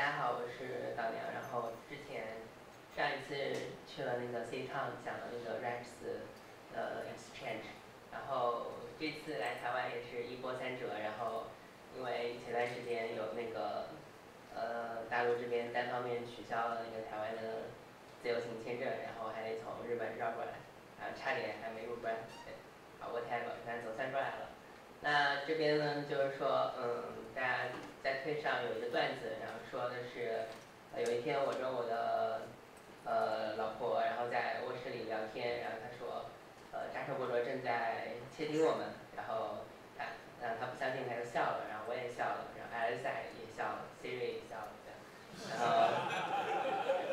大家好，我是导娘。然后之前上一次去了那个 C Town 讲了那个 Rex 呃 Exchange，然后这次来台湾也是一波三折。然后因为前段时间有那个呃大陆这边单方面取消了那个台湾的自由行签证，然后还得从日本绕过来，然后差点还没入关。对，好，whatever，但总算出来了。那这边呢，就是说，嗯，大家在推上有一个段子，然后说的是，呃，有一天我跟我的呃老婆，然后在卧室里聊天，然后她说，呃，扎克伯格正在窃听我们，然后他，然后他不相信，他就笑了，然后我也笑了，然后艾丽莎也笑了，Siri 也笑了，然后，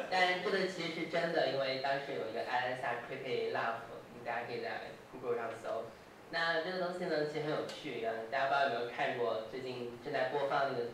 但这个其实是真的，因为当时有一个艾丽莎 creepy love，大家可以在 Google 上搜。那这个东西呢，其实很有趣。大家不知道有没有看过最近正在播放那个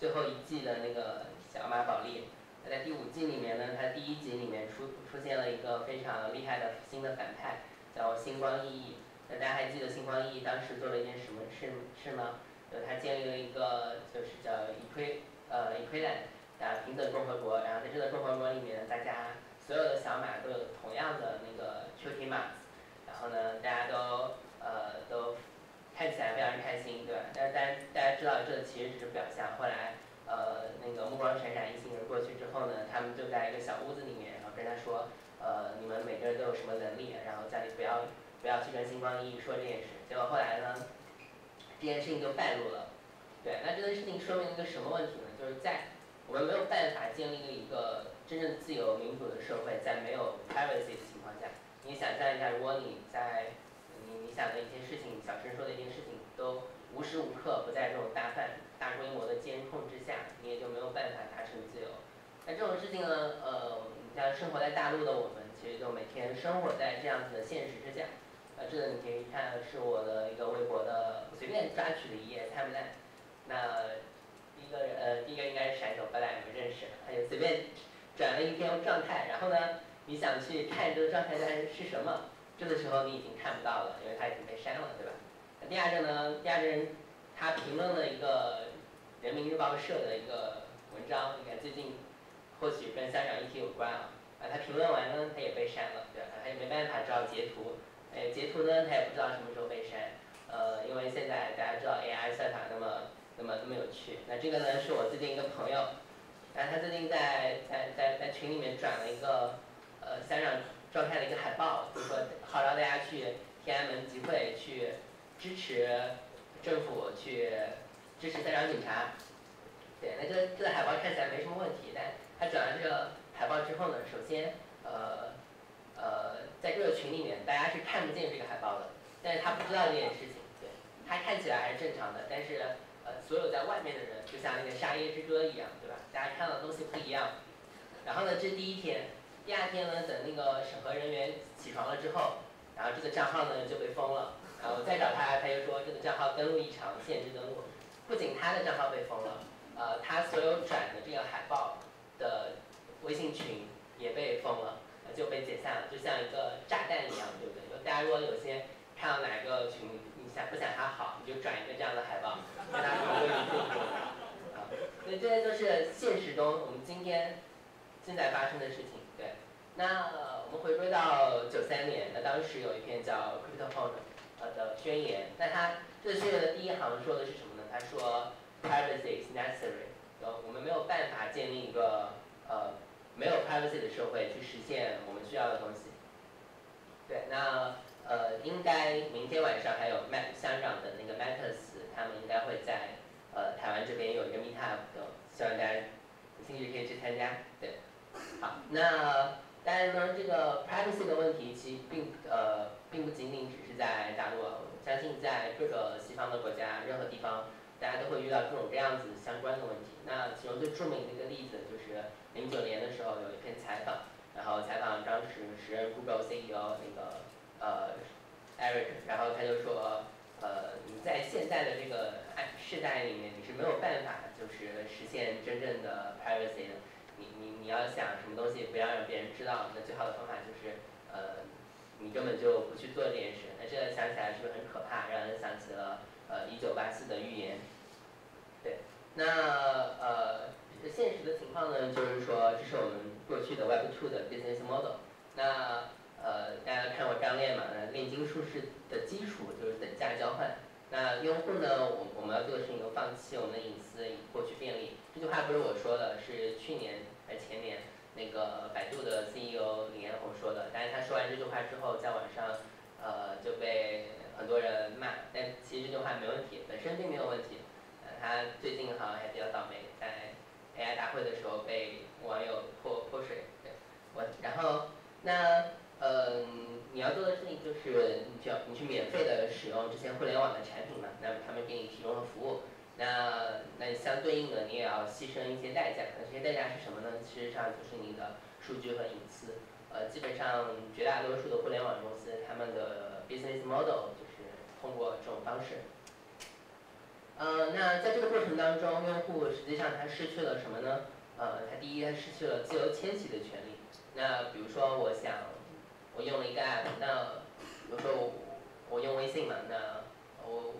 最后一季的那个《小马宝莉》？它在第五季里面呢，它第一集里面出出现了一个非常厉害的新的反派，叫星光熠熠。那大家还记得星光熠熠当时做了一件什么事事吗？就他建立了一个就是叫 Equi 呃 Equiland 啊平等共和国。然后在这个共和国里面，大家所有的小马都有同样的那个 Cutie Marks。然后呢，大家都。呃，都看起来非常开心，对吧？但是大家大家知道，这其实只是表象。后来，呃，那个目光闪闪一行人过去之后呢，他们就在一个小屋子里面，然后跟他说，呃，你们每个人都有什么能力？然后叫你不要不要去跟星光熠熠说这件事。结果后来呢，这件事情就败露了。对，那这件事情说明了一个什么问题呢？就是在我们没有办法建立一个真正自由民主的社会，在没有 privacy 的情况下，你想象一下，如果你在你想的一些事情，小陈说的一件事情，都无时无刻不在这种大范、大规模的监控之下，你也就没有办法达成自由。那这种事情呢，呃，你像生活在大陆的我们，其实就每天生活在这样子的现实之下。呃，这个你可以看是我的一个微博的随便抓取的一页 timeline。那第一个，呃，第一个应该是闪手，大家有没认识？他就随便转了一篇状态，然后呢，你想去看这个状态是是什么？这个时候你已经看不到了，因为它已经被删了，对吧？那第二个呢？第二个人他评论了一个人民日报社的一个文章，你看最近或许跟香港议题有关啊。啊，他评论完呢，他也被删了，对吧？他也没办法找截图，哎，截图呢，他也不知道什么时候被删。呃，因为现在大家知道 AI 算法那么那么那么有趣。那这个呢，是我最近一个朋友，啊，他最近在在在在群里面转了一个呃香港。召开了一个海报，就是说号召大家去天安门集会，去支持政府，去支持香港警察。对，那这这个海报看起来没什么问题，但他转完这个海报之后呢，首先，呃呃，在这个群里面，大家是看不见这个海报的，但是他不知道这件事情，对，他看起来还是正常的，但是呃，所有在外面的人，就像那个沙耶之歌一样，对吧？大家看到的东西不一样。然后呢，这第一天。第二天呢，等那个审核人员起床了之后，然后这个账号呢就被封了。然后再找他，他又说这个账号登录异常，限制登录。不仅他的账号被封了，呃，他所有转的这个海报的微信群也被封了，就被解散了，就像一个炸弹一样，对不对？大家如果有些看到哪个群，你想不想他好，你就转一个这样的海报，让他说微信订阅。啊，所以这些都是现实中我们今天正在发生的事情。那我们回归到九三年，那当时有一篇叫《CryptoPunk》呃的宣言，那它这个宣言的第一行说的是什么呢？他说，Privacy is necessary，呃，我们没有办法建立一个呃没有 privacy 的社会去实现我们需要的东西。对，那呃应该明天晚上还有 Mac 香港的那个 Matters，他们应该会在呃台湾这边有一个 Meetup，希望大家有兴趣可以去参加。对。好，那当然呢，这个 privacy 的问题其实并呃并不仅仅只是在大陆，我相信在各个西方的国家，任何地方，大家都会遇到各种各样子相关的问题。那其中最著名的一个例子就是零九年的时候有一篇采访，然后采访当时时任 Google CEO 那个呃 Eric，然后他就说，呃你在现在的这个世代里面，你是没有办法就是实现真正的 privacy 的。你你你要想什么东西，不要让别人知道，那最好的方法就是，呃，你根本就不去做这件事。那这个想起来是不是很可怕，让人想起了呃一九八四的预言？对，那呃现实的情况呢，就是说这是我们过去的 Web Two 的 business model。那呃大家看过张练嘛？那炼金术士的基础就是等价交换。那用户呢，我我们要做的事情，就放弃我们的隐私以获取便利。这句话不是我说的，是去年还是前年那个百度的 CEO 李彦宏说的。但是他说完这句话之后，在网上呃就被很多人骂。但其实这句话没问题，本身并没有问题。呃，他最近好像还比较倒霉，在 AI 大会的时候被网友泼泼水。对，我然后那嗯。你要做的事情就是你去你去免费的使用这些互联网的产品嘛，那么他们给你提供了服务，那那相对应的你也要牺牲一些代价，那这些代价是什么呢？其实上就是你的数据和隐私，呃，基本上绝大多数的互联网公司他们的 business model 就是通过这种方式，呃，那在这个过程当中，用户实际上他失去了什么呢？呃，他第一他失去了自由迁徙的权利，那比如说我想。我用了一个 app，那比如说我我用微信嘛，那我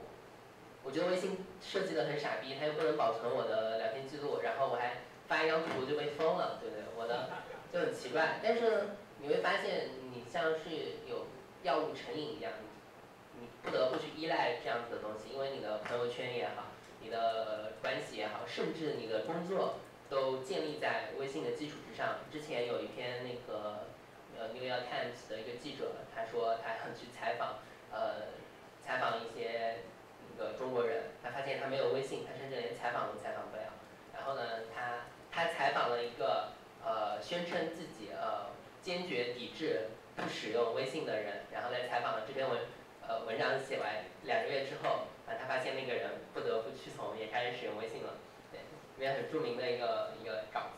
我觉得微信设计的很傻逼，它又不能保存我的聊天记录，然后我还发一张图就被封了，对不对？我的 就很奇怪。但是你会发现，你像是有药物成瘾一样，你不得不去依赖这样子的东西，因为你的朋友圈也好，你的关系也好，甚至你的工作都建立在微信的基础之上。之前有一篇那个。呃，《New York Times》的一个记者，他说他想去采访，呃，采访一些那个中国人，他发现他没有微信，他甚至连采访都采访不了。然后呢，他他采访了一个呃，宣称自己呃坚决抵制不使用微信的人，然后在采访了这篇文呃文章写完两个月之后，啊，他发现那个人不得不屈从，也开始使用微信了，对，里面很著名的一个一个稿子。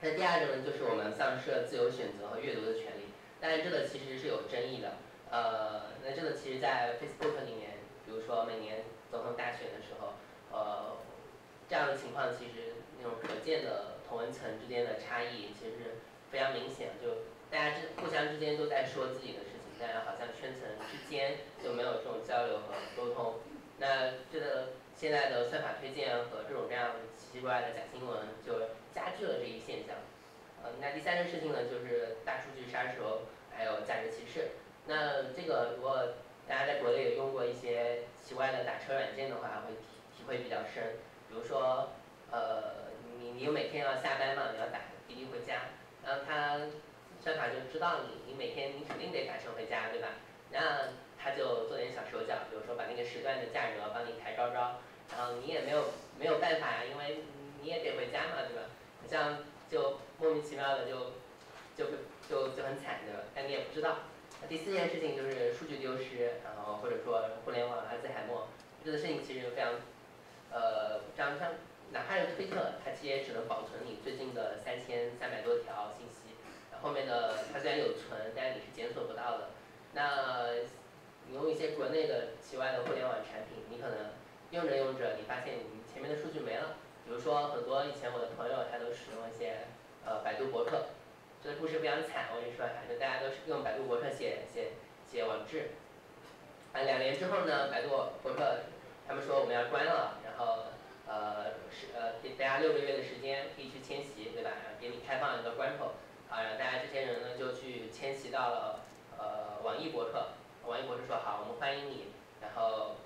那第二个呢，就是我们丧失了自由选择和阅读的权利，但是这个其实是有争议的。呃，那这个其实，在 Facebook 里面，比如说每年总统大选的时候，呃，这样的情况其实那种可见的同文层之间的差异其实是非常明显，就大家之互相之间都在说自己的事情，但是好像圈层之间就没有这种交流和沟通。那这个现在的算法推荐和这种这样奇奇怪的假新闻就。加剧了这一现象，呃，那第三个事情呢，就是大数据杀熟，还有价值歧视。那这个如果大家在国内有用过一些奇怪的打车软件的话，会体体会比较深。比如说，呃，你你每天要下班嘛，你要打滴滴回家，然后它算法就知道你你每天你肯定得打车回家，对吧？那他就做点小手脚，比如说把那个时段的价格帮你抬高高，然后你也没有没有办法呀，因为你也得回家嘛，对吧？这样就莫名其妙的就就就就很惨对吧？但你也不知道。那第四件事情就是数据丢失，然后或者说互联网阿兹海默，这个事情其实非常呃，像像哪怕是推特，它其实也只能保存你最近的三千三百多条信息，后面的它虽然有存，但是你是检索不到的。那你用一些国内的奇怪的互联网产品，你可能用着用着，你发现你前面的数据没了。比如说，很多以前我的朋友他都使用一些呃百度博客，这个故事非常惨，我跟你说哈，就大家都是用百度博客写写写网志，啊两年之后呢，百度博客他们说我们要关了，然后呃是呃给大家六个月的时间可以去迁徙，对吧？然后给你开放一个关口，啊然后大家这些人呢就去迁徙到了呃网易博客，网易博客说好，我们欢迎你，然后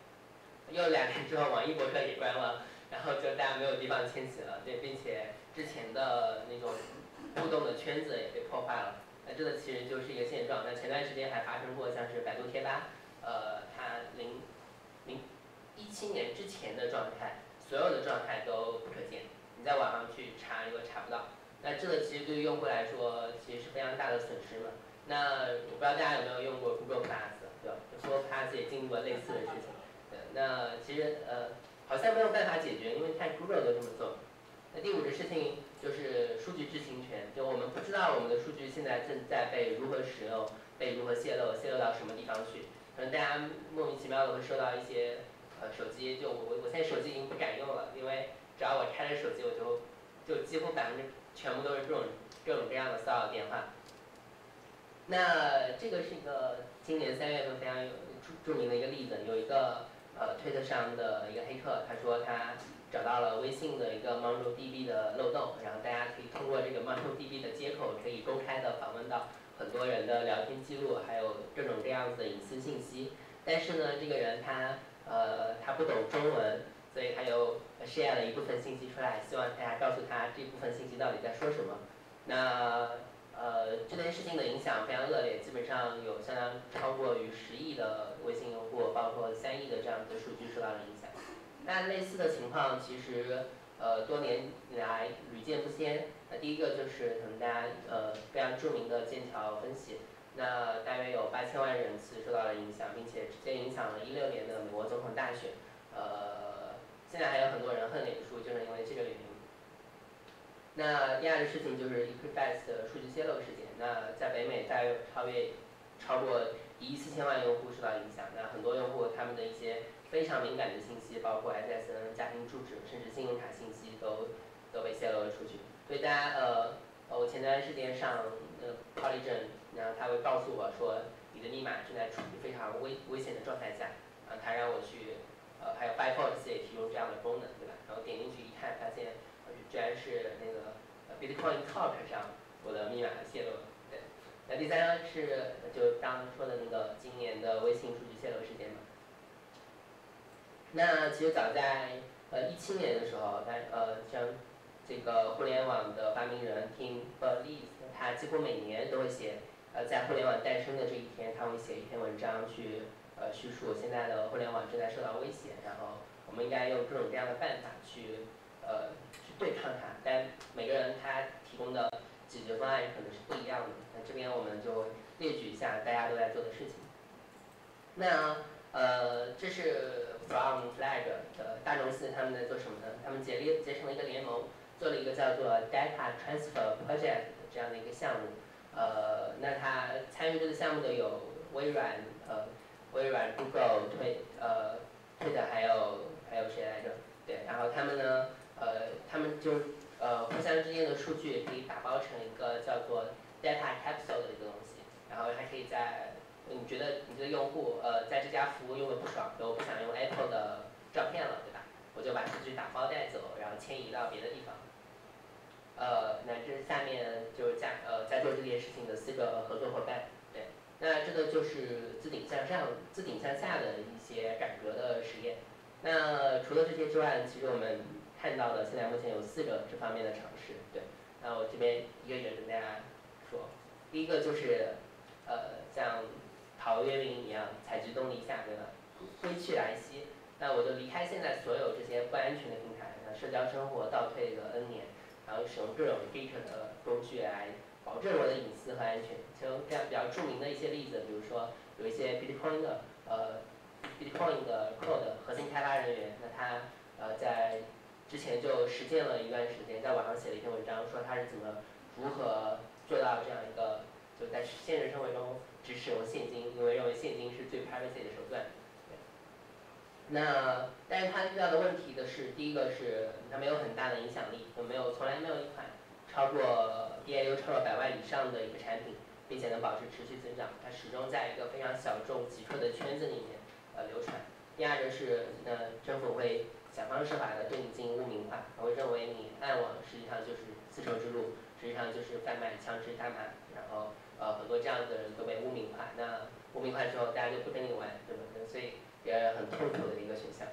又两年之后，网易博客也关了。然后就大家没有地方迁徙了，对，并且之前的那种互动的圈子也被破坏了，那这个其实就是一个现状。那前段时间还发生过像是百度贴吧，呃，它零零一七年之前的状态，所有的状态都不可见，你在网上去查如果查不到。那这个其实对于用户来说其实是非常大的损失嘛。那我不知道大家有没有用过 Google Plus，对吧？Google Plus 也经历过类似的事情。对，那其实呃。好像没有办法解决，因为太 Google 都这么做。那第五个事情就是数据知情权，就我们不知道我们的数据现在正在被如何使用，被如何泄露，泄露到什么地方去。可能大家莫名其妙的会收到一些呃手机，就我我我现在手机已经不敢用了，因为只要我开了手机，我就就几乎百分之全部都是这种各种各样的骚扰电话。那这个是一个今年三月份非常有著著名的一个例子，有一个。呃，推特上的一个黑客，他说他找到了微信的一个 MongoDB 的漏洞，然后大家可以通过这个 MongoDB 的接口，可以公开的访问到很多人的聊天记录，还有各种各样子的隐私信息。但是呢，这个人他呃他不懂中文，所以他又 share 了一部分信息出来，希望大家告诉他这部分信息到底在说什么。那呃这件事情的影响非常恶劣，基本上有相当超过于十亿的微信用户，包括三亿的这样的数据受到了影响。那类似的情况其实呃多年来屡见不鲜。那第一个就是可能大家呃非常著名的剑桥分析，那大约有八千万人次受到了影响，并且直接影响了一六年的美国总统大选。呃，现在还有很多人恨脸书，就是因为这个原因。那第二个事情就是 Equifax 的数据泄露事件。那在北美大约超越超过一亿四千万用户受到影响。那很多用户他们的一些非常敏感的信息，包括 SSN、家庭住址，甚至信用卡信息，都都被泄露了出去。所以大家呃，我前段时间上呃 Polygon，然后他会告诉我说你的密码正在处于非常危危险的状态下，然后他让我去呃还有 Bytecode 也提供这样的功能，对吧？然后点进去一看，发现居然是那个 Bitcoin Talk 上我的密码泄露了。对，那第三是就刚说的那个今年的微信数据泄露事件嘛。那其实早在呃一七年的时候，在呃像。这个互联网的发明人 Tim Berners，他几乎每年都会写，呃，在互联网诞生的这一天，他会写一篇文章去，呃，叙述现在的互联网正在受到威胁，然后我们应该用各种各样的办法去，呃，对抗它。但每个人他提供的解决方案可能是不一样的。那这边我们就列举一下大家都在做的事情。那呃，这是 From Flag 的大公司他们在做什么呢？他们结立结成了一个联盟。做了一个叫做 Data Transfer Project 这样的一个项目，呃，那他参与这个项目的有微软，呃，微软、Google、推，呃，推的还有还有谁来着？对，然后他们呢，呃，他们就呃互相之间的数据可以打包成一个叫做 Data Capsule 的一个东西，然后还可以在你觉得你这个用户呃在这家服务用的不爽，我不想用 Apple 的照片了，对吧？我就把数据打包带走，然后迁移到别的地方。呃，那这下面就是在呃在做这件事情的四个合作伙伴，对，那这个就是自顶向上、自顶向下的一些改革的实验。那除了这些之外，其实我们看到的现在目前有四个这方面的尝试，对。那我这边一个一个跟大家说，第一个就是呃像陶渊明一样，采菊东篱下，对吧？归去来兮，那我就离开现在所有这些不安全的平台，那社交生活倒退个 N 年。然后使用各种 data 的工具来保证我的隐私和安全。其中这样比较著名的一些例子，比如说有一些 Bitcoin 的呃 Bitcoin 的 code 核心开发人员，那他呃在之前就实践了一段时间，在网上写了一篇文章，说他是怎么如何做到这样一个就在现实生活中只使用现金，因为认为现金是最 privacy 的手段。那，但是他遇到的问题的是，第一个是它没有很大的影响力，就没有从来没有一款超过 DAU 超过百万以上的一个产品，并且能保持持续增长，它始终在一个非常小众、极客的圈子里面呃流传。第二个是，呃，政府会想方设法的对你进行污名化，他会认为你暗网实际上就是丝绸之路，实际上就是贩卖枪支大麻，然后呃很多这样的人都被污名化，那污名化之后大家就不跟你玩，对吧？所以。也很痛苦的一个选项。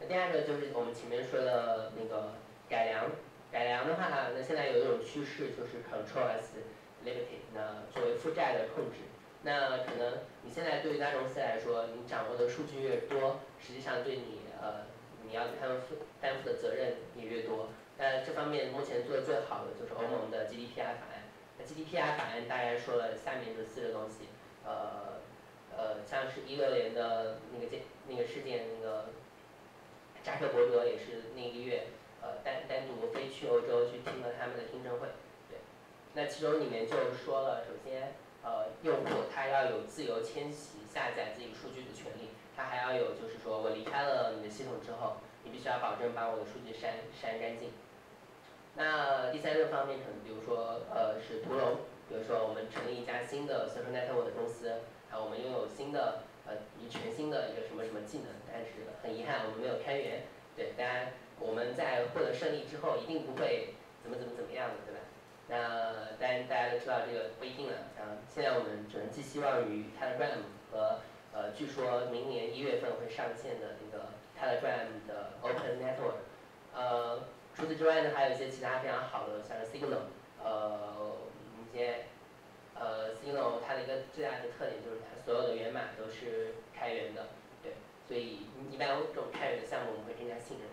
那第二个就是我们前面说的那个改良，改良的话，那现在有一种趋势就是 controls liberty，那作为负债的控制。那可能你现在对于大公司来说，你掌握的数据越多，实际上对你呃你要他们负担负的责任也越多。那这方面目前做的最好的就是欧盟的 GDPR 法案。那 GDPR 法案大概说了下面这四个东西，呃。呃，像是一六年的那个件那个事件，那个扎克伯格也是那个月呃单单独飞去欧洲去听了他们的听证会，对，那其中里面就说了，首先呃用户他要有自由迁徙下载自己数据的权利，他还要有就是说我离开了你的系统之后，你必须要保证把我的数据删删干净。那第三个方面可能比如说呃是屠龙，比如说我们成立一家新的 social network 的公司。啊我们拥有新的呃一全新的一个什么什么技能，但是很遗憾我们没有开源。对，当然我们在获得胜利之后一定不会怎么怎么怎么样的，对吧？那当然大家都知道这个不一定了，像现在我们只能寄希望于 Telegram 和呃据说明年一月份会上线的那个 Telegram 的 Open Network，呃除此之外呢还有一些其他非常好的像是 Signal，呃一些呃 Signal 它的一个最大的特点就是它所有的源码都是开源的，对，所以一般这种开源的项目我们会更加信任。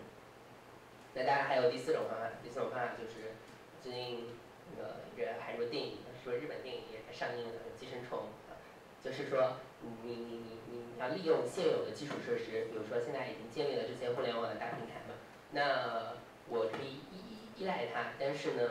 那当然还有第四种方法，第四种方法就是最近那个一个韩国电影，说日本电影也在上映了《寄生虫》，就是说你你你你要利用现有的基础设施，比如说现在已经建立了这些互联网的大平台嘛，那我可以依依依赖它，但是呢，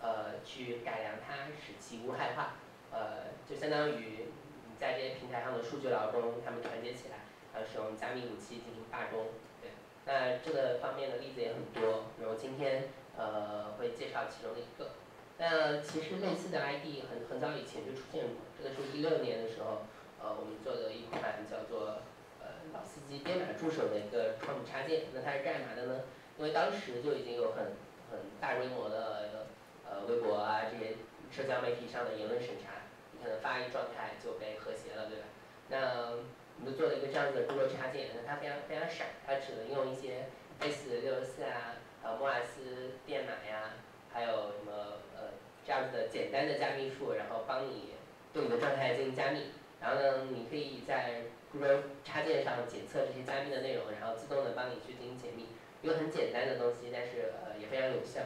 呃，去改良它，使其无害化，呃，就相当于你在这些平台上的数据劳工，他们团结起来，然后使用加密武器进行罢工。对那这个方面的例子也很多，比如今天呃会介绍其中的一个。那其实类似的 ID 很很早以前就出现过，这个是一六年的时候，呃我们做的一款叫做呃老司机编码助手的一个创意插件。那它是干嘛的呢？因为当时就已经有很很大规模的呃微博啊这些社交媒体上的言论审查，你可能发一状态就被和谐了，对吧？那我们就做了一个这样子的工作插件，那它非常非常傻，它只能用一些 S 六十四啊，呃莫尔斯电码呀，还有什么呃这样子的简单的加密术，然后帮你对你的状态进行加密。然后呢，你可以在 Google 插件上检测这些加密的内容，然后自动的帮你去进行解密，一个很简单的东西，但是呃也非常有效。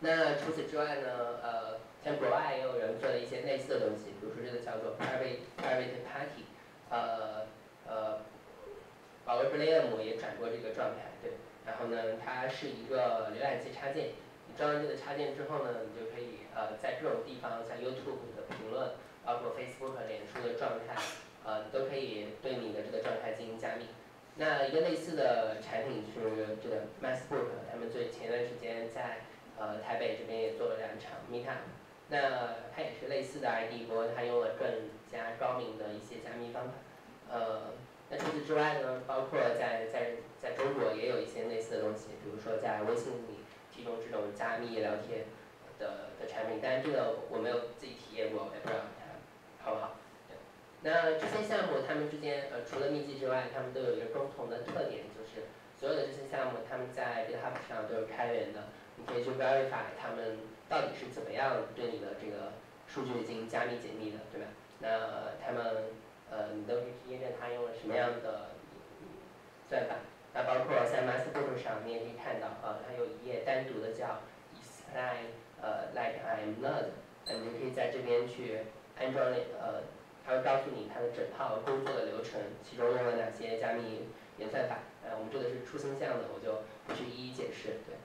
那除此之外呢，呃像国外也有人做了一些类似的东西，比如说这个叫做 Private Private Party。呃呃，宝威 b l a m 也转过这个状态，对。然后呢，它是一个浏览器插件。你装了这个插件之后呢，你就可以呃在各种地方，像 YouTube 的评论，包括 Facebook、脸书的状态，呃，都可以对你的这个状态进行加密。那一个类似的产品是这个 MassBook，他们最前段时间在呃台北这边也做了两场 Meetup。那它也是类似的 ID，不过它用了更加高明的一些加密方法。呃，那除此之外呢，包括在在在中国也有一些类似的东西，比如说在微信里提供这种加密聊天的的产品，但是这个我没有自己体验过，也不知道它好不好。那这些项目它们之间呃除了密集之外，它们都有一个共同的特点，就是所有的这些项目它们在 GitHub 上都是开源的，你可以去 verify 它们。到底是怎么样对你的这个数据进行加密解密的，对吧？那他们呃，你都可以去验证他用了什么样的算法。那包括在 m a s b o o k 上，你也可以看到，呃，它有一页单独的叫 Explain 呃 Like I'm Not，呃，你就可以在这边去安装那呃，它会告诉你它的整套工作的流程，其中用了哪些加密演算法。呃，我们这个是出生项的，我就不去一一解释，对。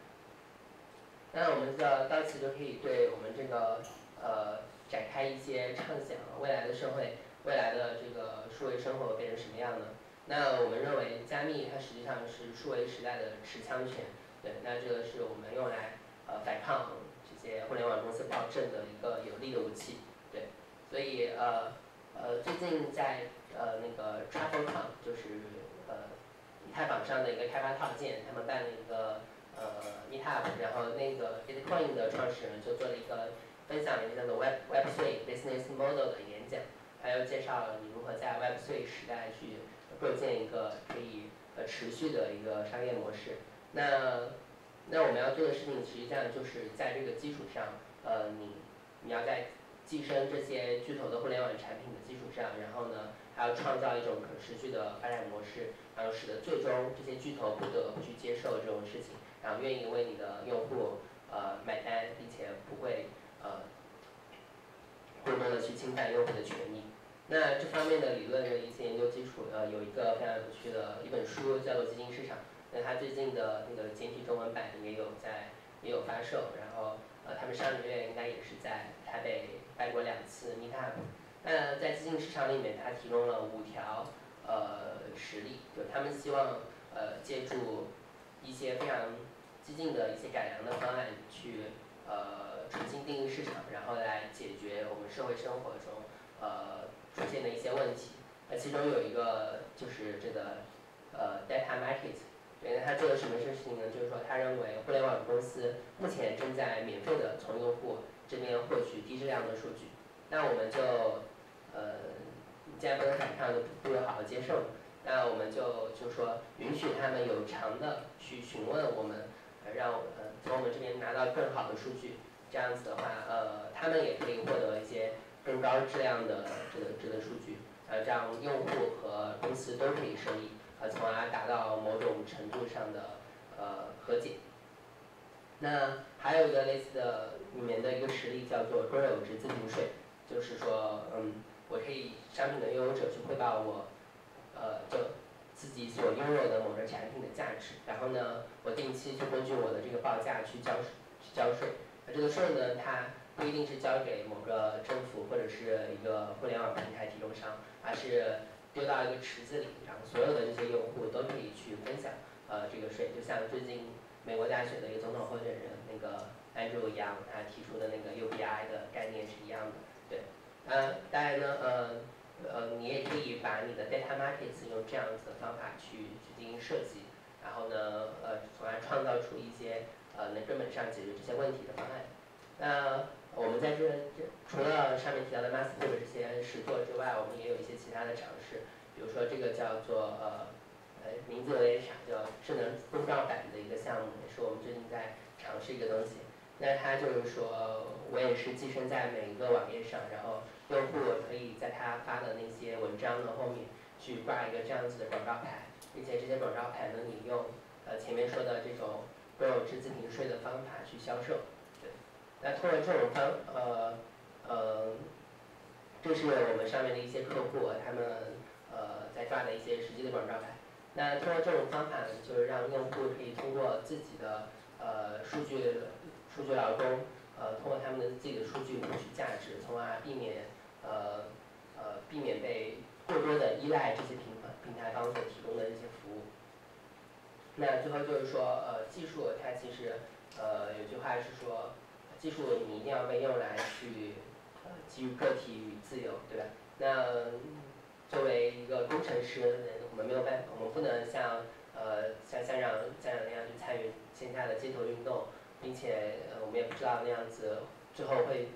那我们的到此就可以对我们这个呃展开一些畅想，未来的社会，未来的这个数位生活变成什么样呢？那我们认为加密它实际上是数位时代的持枪权，对，那这个是我们用来呃反抗这些互联网公司暴政的一个有力的武器，对，所以呃呃最近在呃那个 TravelCon 就是呃以太坊上的一个开发套件，他们办了一个。呃，Meetup，然后那个 Bitcoin 的创始人就做了一个分享，一个叫做 Web Web3 Business Model 的演讲，还有介绍了你如何在 Web3 时代去构建一个可以呃持续的一个商业模式。那那我们要做的事情，实际上就是在这个基础上，呃，你你要在寄生这些巨头的互联网产品的基础上，然后呢，还要创造一种可持续的发展模式，然后使得最终这些巨头不得不去接受这种事情。然后愿意为你的用户呃买单，并且不会呃过多的去侵犯用户的权益。那这方面的理论的一些研究基础呃有一个非常有趣的一本书叫做《基金市场》，那它最近的那个简体中文版也有在也有发售。然后呃他们上个月应该也是在台北拜过两次 Meetup。那在基金市场里面，它提供了五条呃实例，就他们希望呃借助一些非常激进的一些改良的方案去呃重新定义市场，然后来解决我们社会生活中呃出现的一些问题。那其中有一个就是这个呃 data market，对，那他做了什么事情呢？就是说，他认为互联网公司目前正在免费的从用户这边获取低质量的数据。那我们就，呃，既然不能反抗，就不如好好接受。那我们就就说，允许他们有偿的去询问我们，让呃从我们这边拿到更好的数据。这样子的话，呃，他们也可以获得一些更高质量的这个这个数据，呃，这样用户和公司都可以受益。从而达到某种程度上的呃和解。那还有一个类似的里面的一个实例叫做公有制自评税，就是说，嗯，我可以商品的拥有者去汇报我，呃，就自己所拥有的某个产品的价值，然后呢，我定期就根据我的这个报价去交去交税。那这个税呢，它不一定是交给某个政府或者是一个互联网平台提供商，而是。丢到一个池子里，然后所有的这些用户都可以去分享，呃，这个税，就像最近美国大选的一个总统候选人那个 Andrew Yang 他提出的那个 UBI 的概念是一样的，对，呃，当然呢，呃，呃，你也可以把你的 data markets 用这样子的方法去去进行设计，然后呢，呃，从而创造出一些呃能根本上解决这些问题的方案，那。我们在这这除了上面提到的 Master 的这些实作之外，我们也有一些其他的尝试，比如说这个叫做呃呃名字有点傻，叫智能公告板的一个项目，也是我们最近在尝试一个东西。那它就是说我也是寄生在每一个网页上，然后用户可以在他发的那些文章的后面去挂一个这样子的广告牌，并且这些广告牌呢，你用呃前面说的这种公有制自评税的方法去销售。那通过这种方，呃，呃，这是我们上面的一些客户，他们呃在抓的一些实际的广告牌。那通过这种方法呢，就是让用户可以通过自己的呃数据数据劳工，呃，通过他们的自己的数据获取价值，从而避免呃呃避免被过多的依赖这些平平台方所提供的这些服务。那最后就是说，呃，技术它其实呃有句话是说。技术你一定要被用来去，呃，基于个体与自由，对吧？那作为一个工程师，我们没有办法，我们不能像呃像家长家长那样去参与线下的街头运动，并且呃我们也不知道那样子最后会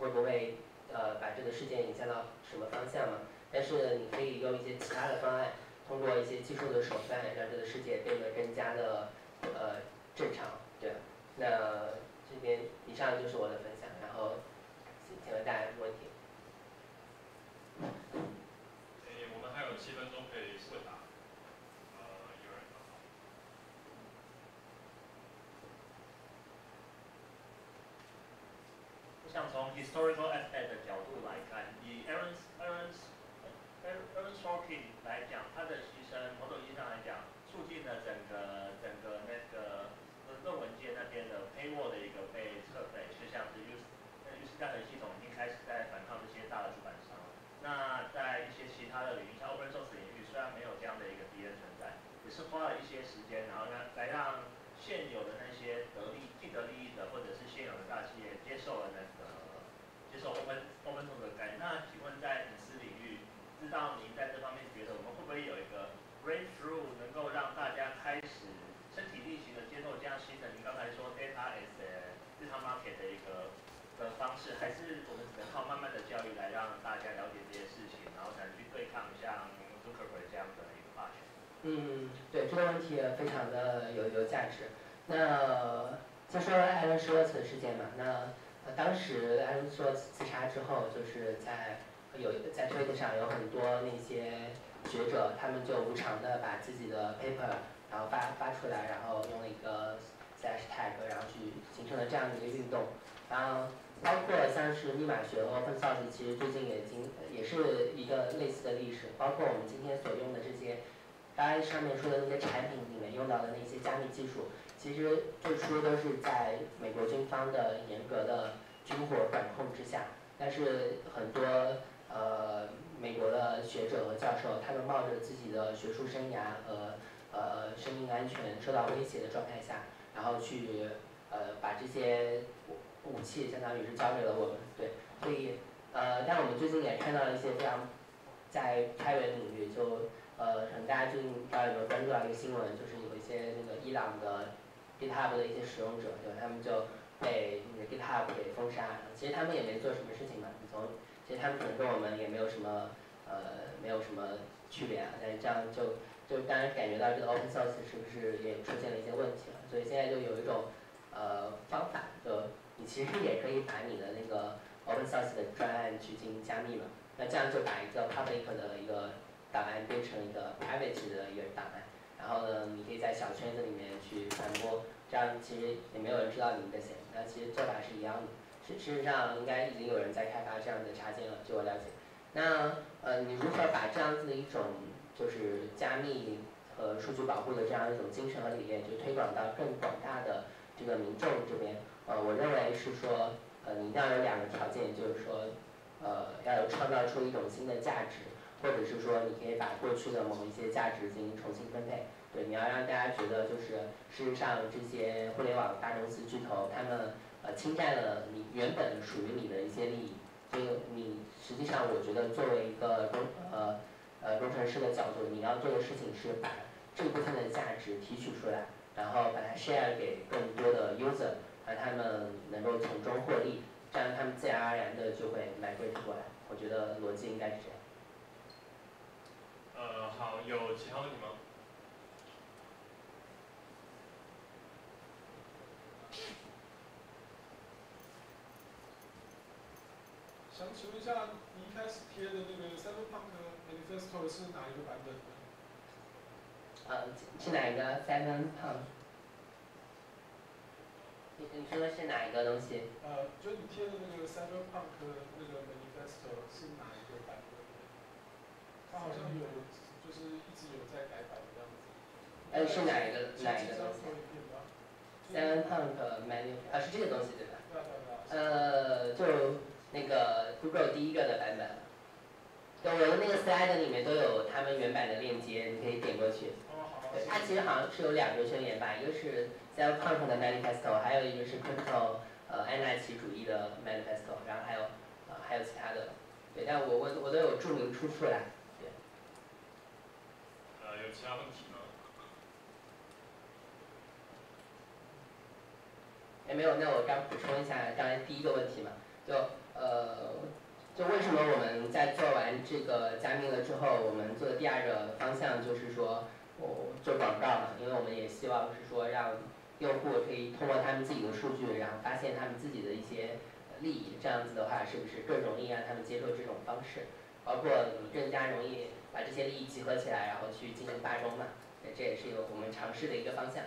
会不会呃把这个事件引向到什么方向嘛？但是你可以用一些其他的方案，通过一些技术的手段，让这个世界变得更加的呃正常，对？那。这边以上就是我的分享，然后请问大家问题。诶，我们还有七分钟可以问答。呃，有人。我想从 historical aspect 的角度来看，以 Aaron Aaron Aaron Sorkin 来讲，他的牺牲，某种意义上来讲，促进了整个整个那个。论文界那边的 paywall 的一个被撤废，就像是 U U C 大的系统已经开始在反抗这些大的出版商。那在一些其他的领域，像 open source 领域，虽然没有这样的一个敌人存在，也是花了一些时间，然后呢，来让现有的那些得利既得利益的或者是现有的大企业接受了那个接受 open open to 的概念。那请问在隐私领域，知道您在这方面觉得我们会不会有一个 breakthrough，能够让大家开始？身体力行的接受这样新的，您刚才说 data as a data market 的一个的方式，还是我们只能靠慢慢的教育来让大家了解这些事情，然后才能去对抗像 Zuckerberg 这样的一个霸权？嗯，对这个问题也非常的有有价值。那先说艾伦施沃茨事件嘛，那当时艾伦施沃茨自杀之后，就是在有在推特上有很多那些学者，他们就无偿的把自己的 paper。然后发发出来，然后用了一个 slash tag，然后去形成了这样的一个运动。然后包括像是密码学和 open source，其实最近也经也是一个类似的历史。包括我们今天所用的这些，刚才上面说的那些产品里面用到的那些加密技术，其实最初都是在美国军方的严格的军火管控之下。但是很多呃美国的学者和教授，他们冒着自己的学术生涯和呃，生命安全受到威胁的状态下，然后去呃把这些武器相当于是交给了我们，对，所以呃，但我们最近也看到了一些非常在开源领域，就呃，可能大家最近不知道有没有关注到一个新闻，就是有一些那个伊朗的 GitHub 的一些使用者，对吧？他们就被那个 GitHub 给封杀。其实他们也没做什么事情嘛，你从其实他们可能跟我们也没有什么呃没有什么区别啊，但是这样就就当然感觉到这个 open source 是不是也出现了一些问题了？所以现在就有一种呃方法，就你其实也可以把你的那个 open source 的专案去进行加密嘛。那这样就把一个 public 的一个档案变成一个 private 的一个档案，然后呢，你可以在小圈子里面去传播，这样其实也没有人知道你在写。那其实做法是一样的。事事实上，应该已经有人在开发这样的插件了，据我了解。那呃，你如何把这样子的一种就是加密和数据保护的这样一种精神和理念，就推广到更广大的这个民众这边？呃，我认为是说，呃，你一定要有两个条件，就是说。呃，要有创造出一种新的价值，或者是说，你可以把过去的某一些价值进行重新分配。对，你要让大家觉得，就是事实上这些互联网大公司巨头，他们呃侵占了你原本属于你的一些利益。所以你实际上，我觉得作为一个工呃呃工程师的角度，你要做的事情是把这部分的价值提取出来，然后把它 share 给更多的 user，让他们能够从中获利。这样他们自然而然的就会买贵过来，我觉得逻辑应该是这样。呃，好，有其他问题吗？想请问一下，你一开始贴的那个 Cyberpunk Manifesto 是哪一个版本？呃，是哪一个 Cyberpunk？你你说的是哪一个东西？呃，就你贴的那个 Cyberpunk 那个 Manifesto 是哪一个版本？它好像有，就是一直有在改版的样子。呃，是哪一个哪一个东西？Seven Punk Manifesto 啊，是这个东西对吧？对对对。呃，就那个 Google 第一个的版本。对，我的那个 slide 里面都有他们原版的链接，你可以点过去。哦，好。对，它其实好像是有两个宣言吧，一个是。Seven Punk 的 Manifesto，还有一个是 Crypto 呃安纳奇主义的 Manifesto，然后还有呃还有其他的，对，但我我我都有注明出处来，对。呃，有其他问题吗？哎，没有，那我刚补充一下刚才第一个问题嘛，就呃，就为什么我们在做完这个加密了之后，我们做的第二个方向就是说，我做广告嘛，因为我们也希望是说让。用户可以通过他们自己的数据，然后发现他们自己的一些利益，这样子的话，是不是更容易让他们接受这种方式？包括你更加容易把这些利益集合起来，然后去进行罢工嘛？这也是一个我们尝试的一个方向。